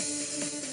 Música